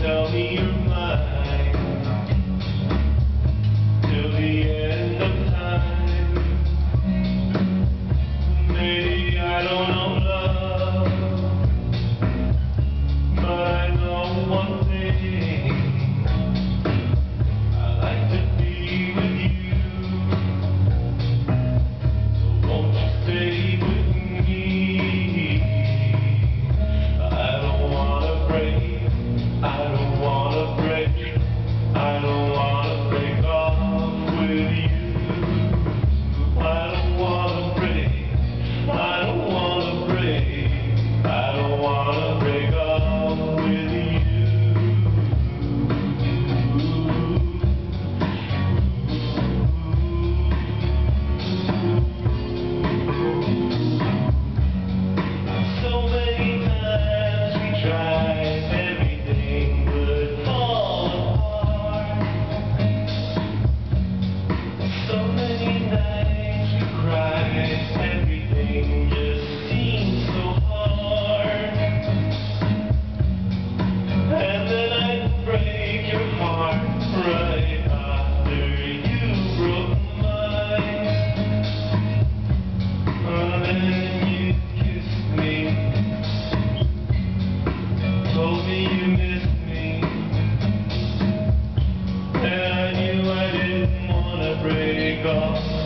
tell me you're mine. Holy take.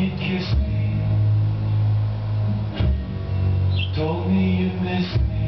you kissed me. Told me you missed me.